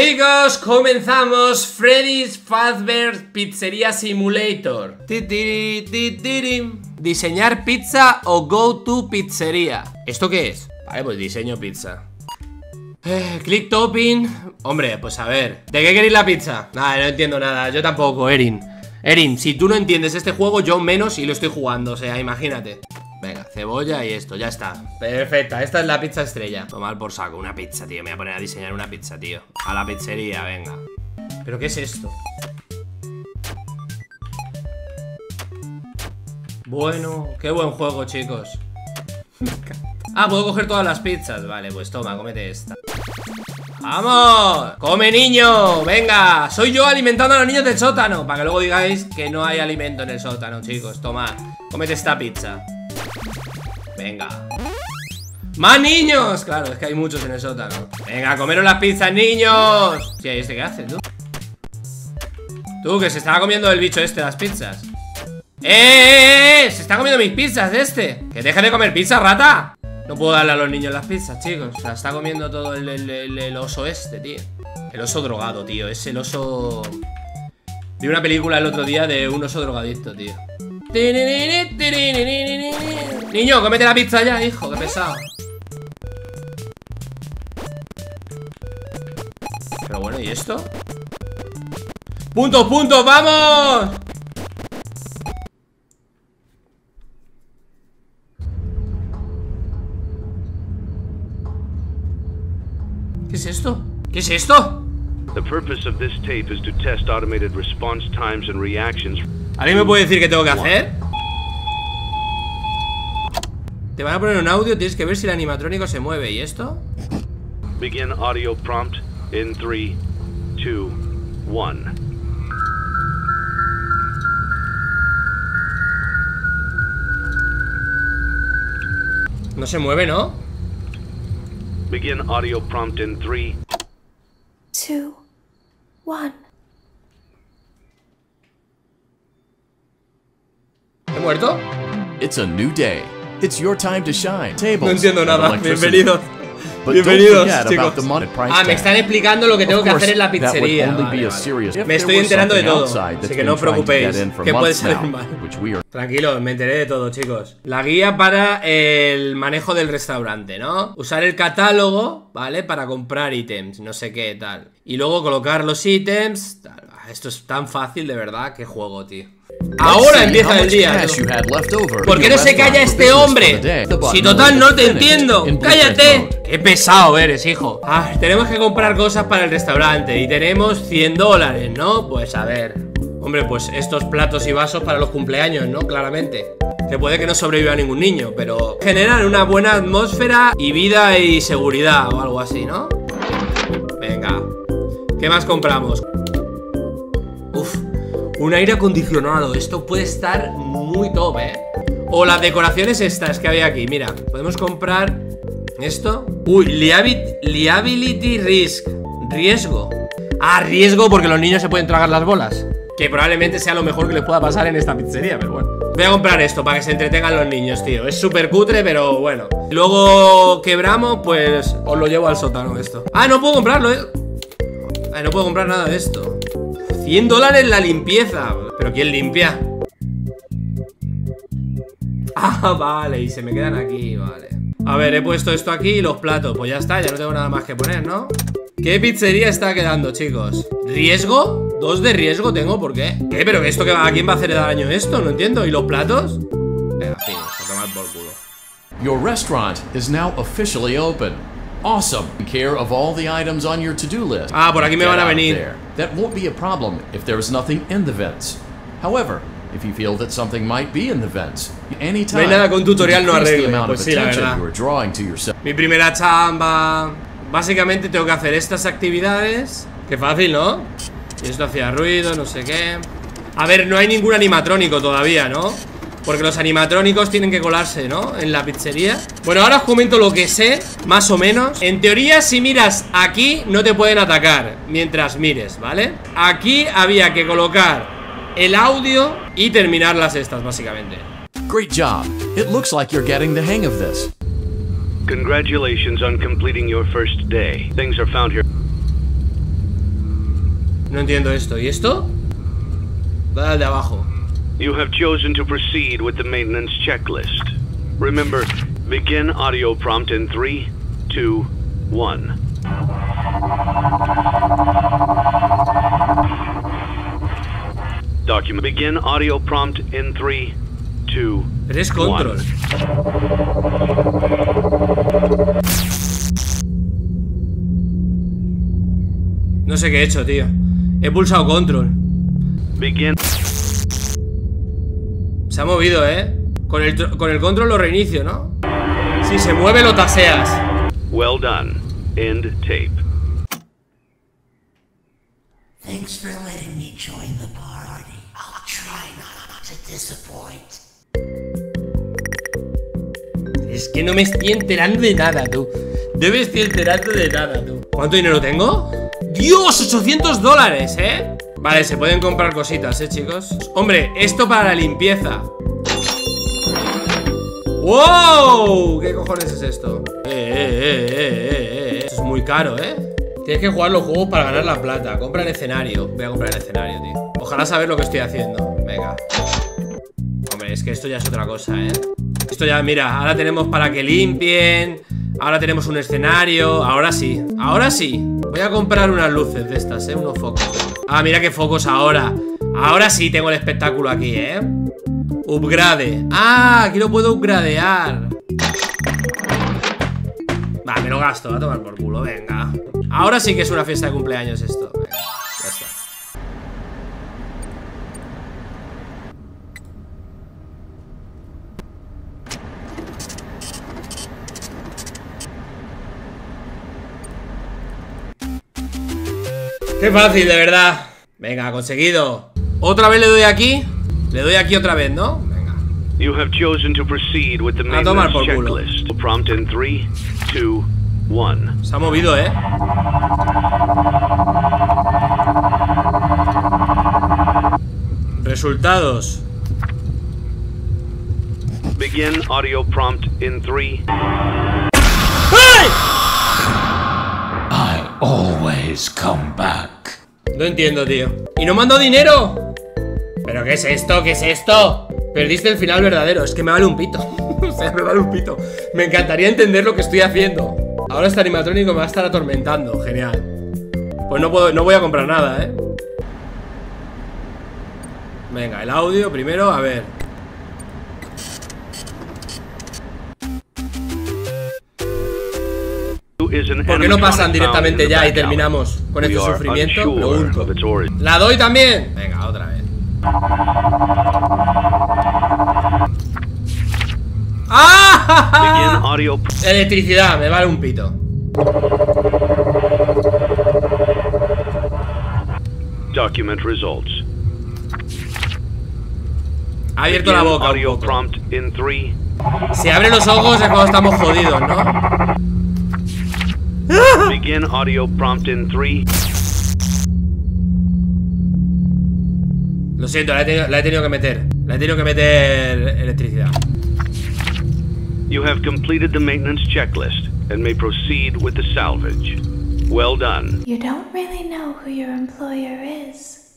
Chicos, comenzamos Freddy's Fazbear Pizzería Simulator. Diseñar pizza o go to pizzería ¿Esto qué es? Vale, pues diseño pizza. Eh, Click topping. Hombre, pues a ver ¿De qué queréis la pizza? Nada, no entiendo nada, yo tampoco, Erin. Erin, si tú no entiendes este juego, yo menos y lo estoy jugando O sea, imagínate Venga, cebolla y esto, ya está. Perfecta, esta es la pizza estrella. Tomar por saco, una pizza, tío. Me voy a poner a diseñar una pizza, tío. A la pizzería, venga. ¿Pero qué es esto? Bueno, qué buen juego, chicos. Ah, puedo coger todas las pizzas. Vale, pues toma, cómete esta. ¡Vamos! ¡Come niño! ¡Venga! Soy yo alimentando a los niños del sótano. Para que luego digáis que no hay alimento en el sótano, chicos. Toma, cómete esta pizza Venga. ¡Más niños! Claro, es que hay muchos en el sótano. Venga, comeros las pizzas, niños. Sí, ¿este qué hace, tú? Tú, que se estaba comiendo el bicho este las pizzas. ¡Eh, eh, eh! Se está comiendo mis pizzas este. Que deje de comer pizza, rata. No puedo darle a los niños las pizzas, chicos. Se está comiendo todo el, el oso este, tío. El oso drogado, tío. Es el oso... Vi una película el otro día de un oso drogadicto, tío Niño, cómete la pizza ya, hijo, qué pesado Pero bueno, ¿y esto? ¡Puntos, puntos, vamos! ¿Qué es esto? ¿Qué es esto? The purpose of this tape is to test automated response times and reactions ¿Alguien me puede decir qué tengo que hacer? Te van a poner un audio, tienes que ver si el animatrónico se mueve. ¿Y esto? Begin audio prompt in 3, 2, 1. No se mueve, ¿no? Begin audio prompt in 3, 2, 1. ¿He muerto? It's a new day. It's your time to shine. Tables, no entiendo nada. Bienvenidos. Bienvenidos, chicos. Ah, me están explicando lo que tengo que hacer en la pizzería. Me estoy enterando de todo, así que no os preocupéis, que puede salir mal. Tranquilo, me enteré de todo, chicos. La guía para el manejo del restaurante, ¿no? Usar el catálogo, ¿vale? Para comprar ítems, no sé qué, tal. Y luego colocar los ítems. Esto es tan fácil, de verdad, que juego, tío. Ahora empieza el día. ¿Por qué no se calla este hombre? Si total no te entiendo. ¡Cállate! Qué pesado eres, hijo. Ah, tenemos que comprar cosas para el restaurante y tenemos 100 dólares, ¿no? Pues a ver. Hombre, pues estos platos y vasos para los cumpleaños, ¿no? Claramente. Que puede que no sobreviva ningún niño, pero generan una buena atmósfera y vida y seguridad o algo así, ¿no? Venga. ¿Qué más compramos? Un aire acondicionado. Esto puede estar muy top, ¿eh? O las decoraciones estas que había aquí. Mira, podemos comprar esto. Uy, liability risk. Riesgo. Ah, riesgo porque los niños se pueden tragar las bolas. Que probablemente sea lo mejor que les pueda pasar en esta pizzería, pero bueno. Voy a comprar esto para que se entretengan los niños, tío. Es súper cutre, pero bueno. Luego quebramos, pues os lo llevo al sótano esto. Ah, no puedo comprarlo, ¿eh? No puedo comprar nada de esto. 100 dólares la limpieza ¿Pero quién limpia? Ah, vale, y se me quedan aquí, vale A ver, he puesto esto aquí y los platos Pues ya está, ya no tengo nada más que poner, ¿no? ¿Qué pizzería está quedando, chicos? ¿Riesgo? ¿Dos de riesgo tengo? ¿Por qué? ¿Qué? ¿Pero esto que va? ¿A quién va a hacer daño esto? No entiendo ¿Y los platos? Venga, fin, a tomar por culo Your restaurant is now officially open Awesome. Care of all the items on your to-do list. Ah, por aquí me van a venir. That won't be a problem if there is nothing in the vents. However, if you feel that something might be in the vents, anytime. No hay nada con tutorial no arregle. Pues sí, la verdad. Mi primera chamba. Básicamente tengo que hacer estas actividades. Qué fácil, ¿no? Y esto hacía ruido, no sé qué. A ver, no hay ningún animatrónico todavía, ¿no? Porque los animatrónicos tienen que colarse, ¿no? En la pizzería Bueno, ahora os comento lo que sé, más o menos En teoría, si miras aquí, no te pueden atacar Mientras mires, ¿vale? Aquí había que colocar el audio y terminar las estas, básicamente Great job. It looks like you're getting the hang of this. Congratulations on completing your first day. Things are found here. No entiendo esto. ¿Y esto? Al de abajo. You have chosen to proceed with the maintenance checklist. Remember, begin audio prompt in 3, 2, 1. Document begin audio prompt in 3, 2, Eres control. No sé qué he hecho, tío. He pulsado control. Begin. Se ha movido, ¿eh? Con el, con el control lo reinicio, ¿no? Si se mueve lo taseas. Well done. End tape. Thanks for letting me join the party. I'll try not to disappoint. Es que no me estoy enterando de nada, tú. No me estoy enterando de nada, tú. ¿Cuánto dinero tengo? ¡Dios! 800 dólares, ¿eh? Vale, se pueden comprar cositas, ¿eh, chicos? Hombre, esto para la limpieza ¡Wow! ¿Qué cojones es esto? Eh, eh, eh, eh, eh, Esto es muy caro, ¿eh? Tienes que jugar los juegos para ganar la plata Compra el escenario Voy a comprar el escenario, tío Ojalá saber lo que estoy haciendo Venga Hombre, es que esto ya es otra cosa, ¿eh? Esto ya, mira, ahora tenemos para que limpien Ahora tenemos un escenario. Ahora sí, ahora sí. Voy a comprar unas luces de estas, ¿eh? Unos focos. Ah, mira qué focos ahora. Ahora sí tengo el espectáculo aquí, ¿eh? Upgrade. Ah, aquí lo puedo upgradear. Va, me lo gasto, a tomar por culo, venga. Ahora sí que es una fiesta de cumpleaños esto ya está Qué fácil, de verdad Venga, conseguido Otra vez le doy aquí le doy aquí otra vez, ¿no? Venga. You have chosen to proceed with the A tomar por culo. Prompt in 3, 2, 1. Se ha movido, ¿eh? Resultados. Begin audio prompt in 3. Come back. No entiendo, tío. ¿Y no mando dinero? ¿Pero qué es esto? ¿Qué es esto? Perdiste el final verdadero, es que me vale un pito O sea, me vale un pito Me encantaría entender lo que estoy haciendo Ahora este animatrónico me va a estar atormentando Genial Pues no, puedo, no voy a comprar nada, ¿eh? Venga, el audio primero, a ver ¿Por qué no pasan directamente ya y terminamos con este sufrimiento? ¿La doy también? Venga, otra vez ¡Ah! Electricidad, me vale un pito. Document results. Ha abierto la boca. Si abre los ojos es cuando estamos jodidos, ¿no? Begin audio prompt in 3. Lo siento, la he, tenido, la he tenido que meter. La he tenido que meter electricidad. You have completed the maintenance checklist and may proceed with the salvage. Well done. You don't really know who your employer is.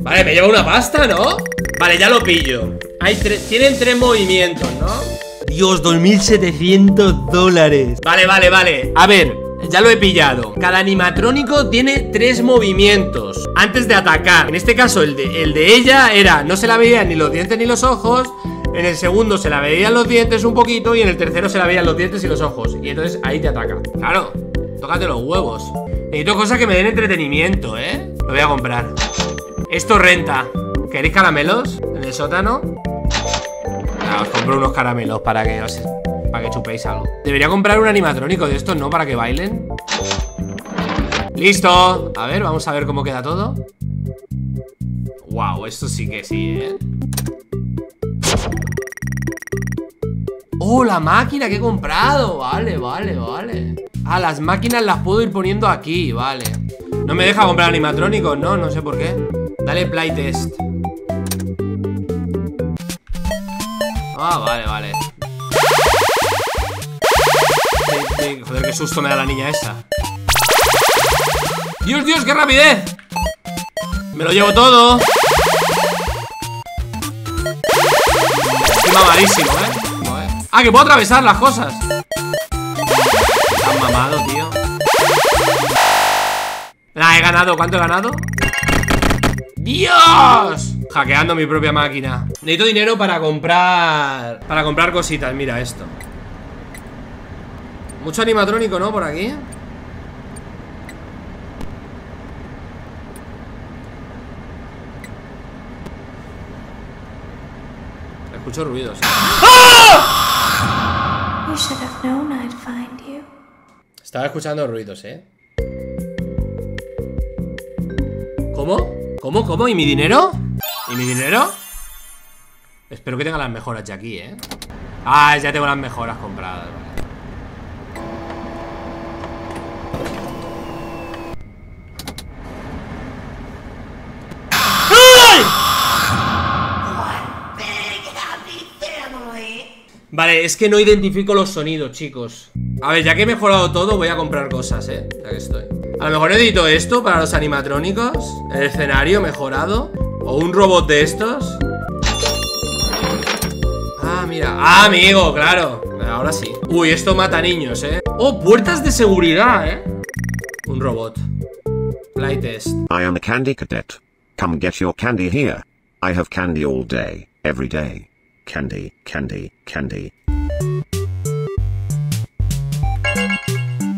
Vale, me lleva una pasta, ¿no? Vale, ya lo pillo. Hay tienen tres movimientos, ¿no? Dios, 2.700 dólares. Vale, vale, vale. A ver, ya lo he pillado Cada animatrónico tiene tres movimientos Antes de atacar En este caso el de, el de ella era No se la veían ni los dientes ni los ojos En el segundo se la veían los dientes un poquito Y en el tercero se la veían los dientes y los ojos Y entonces ahí te ataca Claro, tócate los huevos Necesito cosas que me den entretenimiento, ¿eh? Lo voy a comprar Esto renta ¿Queréis caramelos? En el sótano compro unos caramelos para que para que chupéis algo Debería comprar un animatrónico de estos, ¿no? Para que bailen ¡Listo! A ver, vamos a ver cómo queda todo Wow, esto sí que sí, ¿eh? ¡Oh, la máquina que he comprado! Vale, vale, vale Ah, las máquinas las puedo ir poniendo aquí, vale No me deja comprar animatrónicos, ¿no? No sé por qué Dale playtest Ah, vale, vale Joder, qué susto me da la niña esa ¡Dios, Dios, qué rapidez! Me lo llevo todo Estoy mamadísimo, ¿eh? Ah, que puedo atravesar las cosas Están mamado, tío La he ganado, ¿cuánto he ganado? ¡Dios! Hackeando mi propia máquina Necesito dinero para comprar Para comprar cositas, mira esto Mucho animatrónico, ¿no? Por aquí Escucho ruidos. Estaba escuchando ruidos, ¿eh? ¿Cómo? ¿Cómo? ¿Cómo? ¿Y mi dinero? ¿Y mi dinero? Espero que tenga las mejoras ya aquí, ¿eh? Ah, ya tengo las mejoras compradas, Vale, es que no identifico los sonidos, chicos. A ver, ya que he mejorado todo, voy a comprar cosas, eh Ya que estoy. A lo mejor edito esto para los animatrónicos. El escenario mejorado O un robot de estos Ah, mira. Ah, amigo, claro. Ahora sí. Uy, esto mata niños, eh Oh, puertas de seguridad, eh Un robot. Playtest I am a candy cadet. Come get your candy here. I have candy all day, every day. Candy, candy, candy.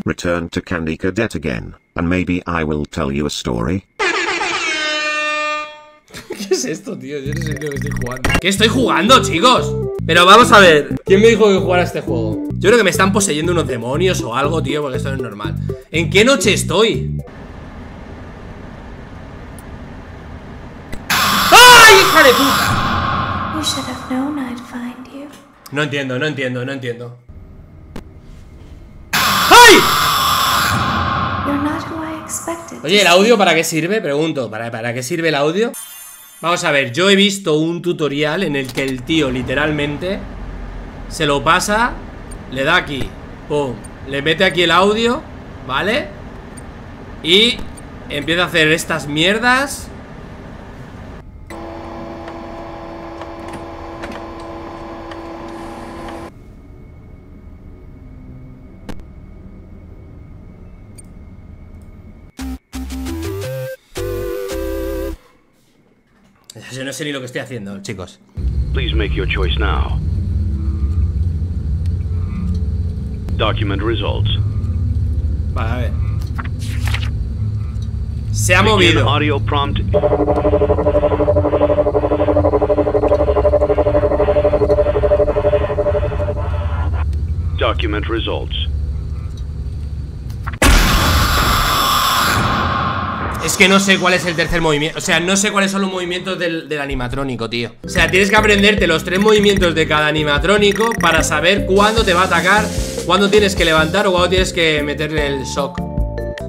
Return to Candy Cadet again, and maybe I will tell you a story. ¿Qué es esto, tío? Yo no sé qué estoy jugando. ¿Qué estoy jugando, chicos? Pero vamos a ver. ¿Quién me dijo que jugara este juego? Yo creo que me están poseyendo unos demonios o algo, tío, porque esto no es normal. ¿En qué noche estoy? ¡Ay, hija de puta! No entiendo, no entiendo, no entiendo. ¡Ay! Oye, ¿el audio para qué sirve? Pregunto, ¿para, ¿para qué sirve el audio? Vamos a ver, yo he visto un tutorial en el que el tío literalmente se lo pasa, le da aquí, pum, le mete aquí el audio, ¿vale? Y empieza a hacer estas mierdas sé ni lo que estoy haciendo, chicos. Please make your choice now. Document results. Vale, a ver. Se ha movido. Audio prompt. Document results. Es que no sé cuál es el tercer movimiento O sea, no sé cuáles son los movimientos del, animatrónico, tío. O sea, tienes que aprenderte los tres movimientos de cada animatrónico Para saber cuándo te va a atacar Cuándo tienes que levantar o cuándo tienes que meterle el shock.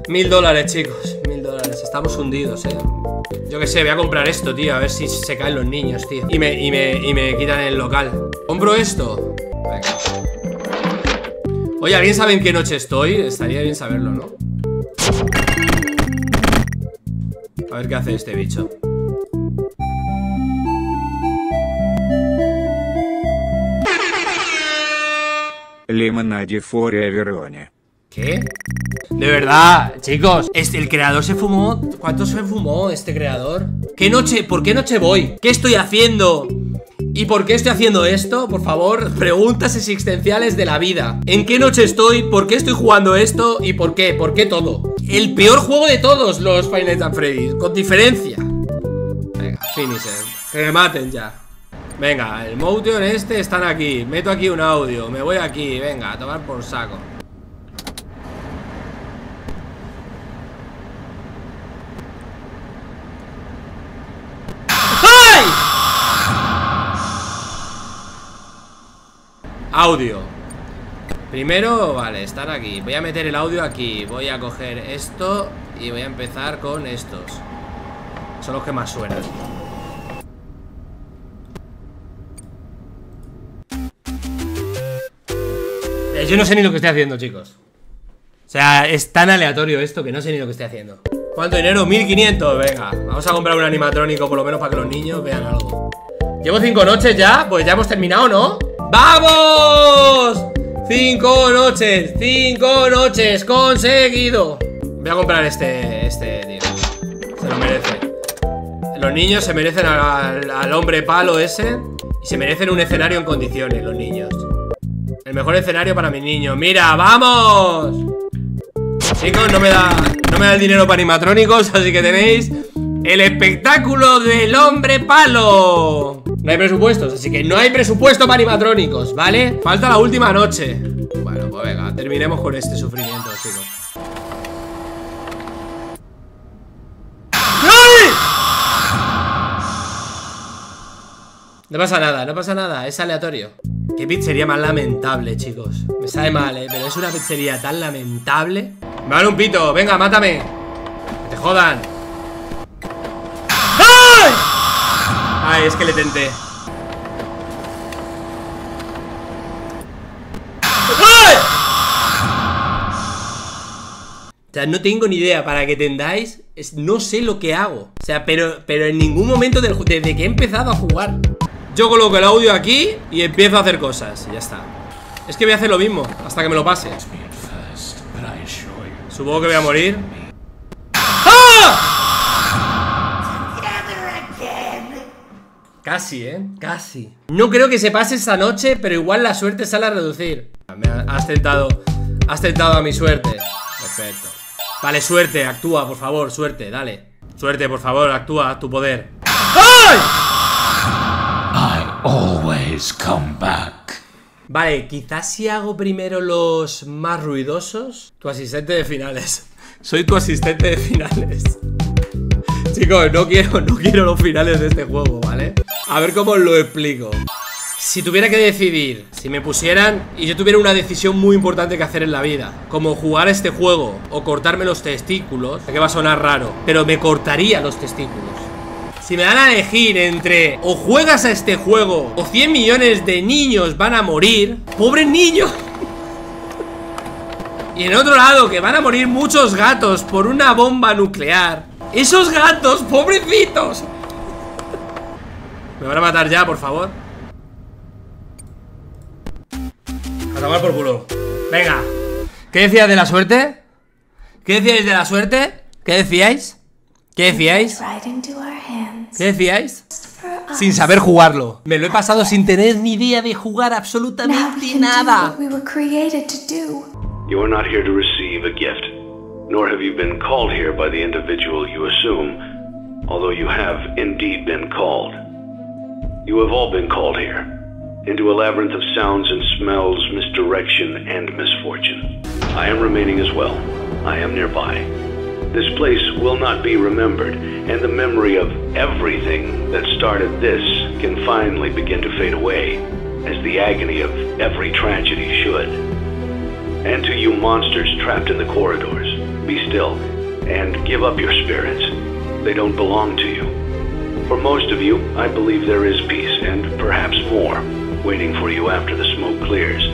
Mil dólares, chicos Mil dólares, estamos hundidos, eh. Yo qué sé, voy a comprar esto, tío A ver si se caen los niños, tío. Y me, y me, y me quitan el local. ¿Compro esto? Venga. Oye, ¿alguien sabe en qué noche estoy? Estaría bien saberlo, ¿no? A ver qué hace este bicho. Lemonade Forever ¿Qué? De verdad, chicos Este, el creador se fumó ¿Cuánto se fumó este creador? ¿Qué noche? ¿Por qué noche voy? ¿Qué estoy haciendo? ¿Y por qué estoy haciendo esto? Por favor, preguntas existenciales de la vida ¿En qué noche estoy? ¿Por qué estoy jugando esto? ¿Y por qué? ¿Por qué todo? El peor juego de todos los Final Fantasy Freddy Con diferencia. Venga, finisher. Que me maten ya. Venga, el Motion este están aquí. Meto aquí un audio, me voy aquí Venga, a tomar por saco. Audio Primero, vale, están aquí Voy a meter el audio aquí Voy a coger esto Y voy a empezar con estos Son los que más suenan eh, Yo no sé ni lo que estoy haciendo, chicos O sea, es tan aleatorio esto que no sé ni lo que estoy haciendo. ¿Cuánto dinero? 1500, venga. Vamos a comprar un animatrónico por lo menos para que los niños vean algo. Llevo cinco noches ya, pues ya hemos terminado, ¿no? ¡Vamos! Cinco noches, cinco noches, conseguido. Voy a comprar este, este, tío. Se lo merece. Los niños se merecen al, hombre palo ese Y se merecen un escenario en condiciones, los niños. El mejor escenario para mis niños ¡Mira, vamos! Chicos, no me da, no me da el dinero para animatrónicos Así que tenéis el espectáculo del hombre palo No hay presupuestos, así que no hay presupuesto para animatrónicos, ¿vale? Falta la última noche. Bueno, pues venga, terminemos con este sufrimiento, chicos. No pasa nada, no pasa nada, es aleatorio. Qué pizzería más lamentable, chicos. Me sabe mal, eh, pero es una pizzería tan lamentable. Me vale un pito, venga, mátame. Que te jodan Ay, es que le tenté. O sea, no tengo ni idea. Para que tendáis No sé lo que hago. O sea, pero, pero en ningún momento del, desde que he empezado a jugar. Yo coloco el audio aquí Y empiezo a hacer cosas. Y ya está. Es que voy a hacer lo mismo Hasta que me lo pase. Supongo que voy a morir ¡Ah! Casi, ¿eh? Casi. No creo que se pase esta noche Pero igual la suerte sale a reducir. Me has tentado Has tentado a mi suerte. Perfecto. Vale, suerte, actúa, por favor, suerte, dale. Suerte, por favor, actúa, a tu poder. ¡Ay! I always come back. Vale, quizás si hago primero los más ruidosos Tu asistente de finales. Soy tu asistente de finales Chicos, no quiero, no quiero los finales de este juego, ¿vale? A ver cómo os lo explico si tuviera que decidir, si me pusieran y yo tuviera una decisión muy importante que hacer en la vida, como jugar este juego o cortarme los testículos, que va a sonar raro, pero me cortaría los testículos. Si me dan a elegir entre o juegas a este juego o 100 millones de niños van a morir, ¡pobre niño! y en otro lado, que van a morir muchos gatos por una bomba nuclear. ¡Esos gatos, pobrecitos! Me van a matar ya, por favor A tomar por culo Venga ¿Qué decías de la suerte? ¿Qué decíais de la suerte? ¿Qué decíais? ¿Qué decíais? ¿Qué decíais? Sin saber jugarlo Me lo he pasado sin tener ni idea de jugar absolutamente nada You are not here to receive a gift Nor have you been called here by the individual you assume Although you have indeed been called You have all been called here, into a labyrinth of sounds and smells, misdirection, and misfortune. I am remaining as well. I am nearby. This place will not be remembered, and the memory of everything that started this can finally begin to fade away, as the agony of every tragedy should. And to you monsters trapped in the corridors, still, and give up your spirits. They don't belong to you. For most of you, I believe there is peace, and perhaps more, waiting for you after the smoke clears.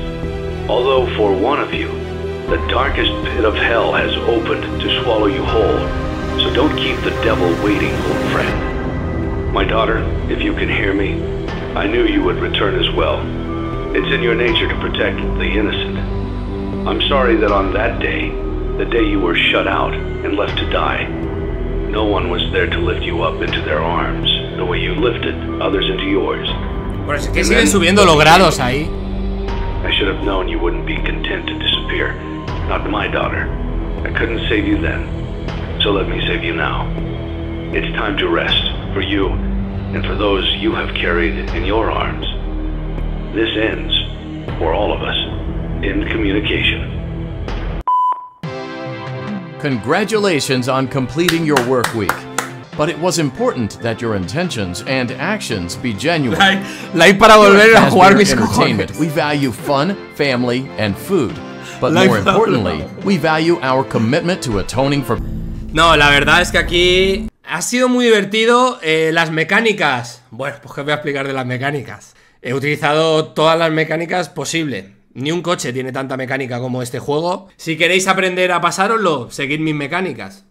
Although for one of you, the darkest pit of hell has opened to swallow you whole. So don't keep the devil waiting, old friend. My daughter, if you can hear me, I knew you would return as well. It's in your nature to protect the innocent. I'm sorry that on that day, the day you were shut out and left to die, no one was there to lift you up into their arms, the way you lifted others into yours. Por eso que siguen subiendo los grados ahí. I should have known you wouldn't be content to disappear. Not my daughter. I couldn't save you then. So let me save you now. It's time to rest for you and for those you have carried in your arms. This ends, for all of us, in communication. Congratulations on completing your work week. But it was important that your intentions and actions be genuine. Like, para volver a jugar mis entertainment, we value fun, family, and food. But more importantly, we value our commitment to atoning for... No, la verdad es que aquí ha sido muy divertido eh, las mecánicas. Bueno, pues que voy a explicar de las mecánicas. He utilizado todas las mecánicas posibles Ni un coche tiene tanta mecánica como este juego. Si queréis aprender a pasároslo, seguid mis mecánicas.